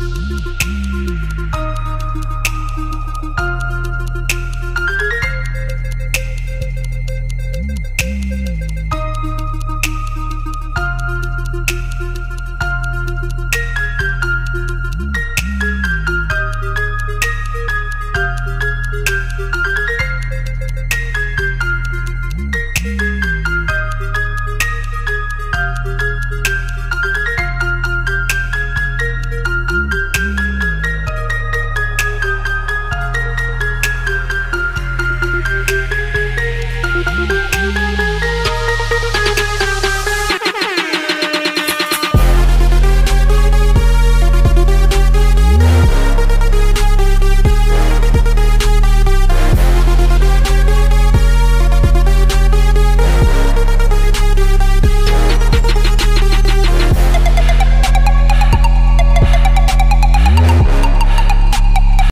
Música